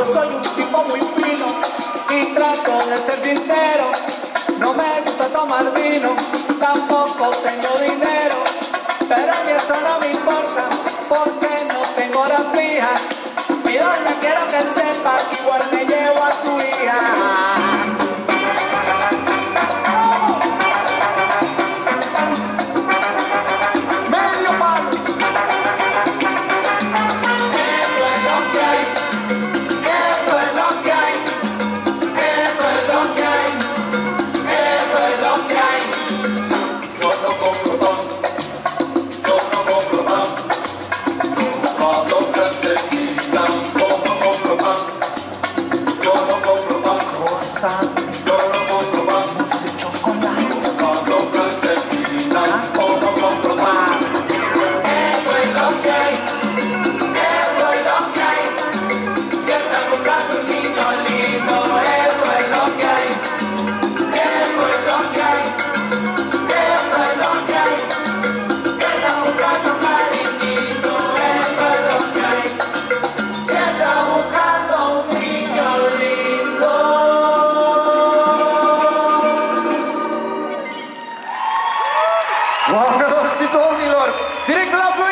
Yo soy un tipo muy fino y trato de ser sincero. No me gusta tomar vino, tampoco tengo dinero. Pero a mí eso no me importa porque no tengo horas fijas. Mi doña quiero que sepa que igual. passado. Sidoniilor. Direct la ploi!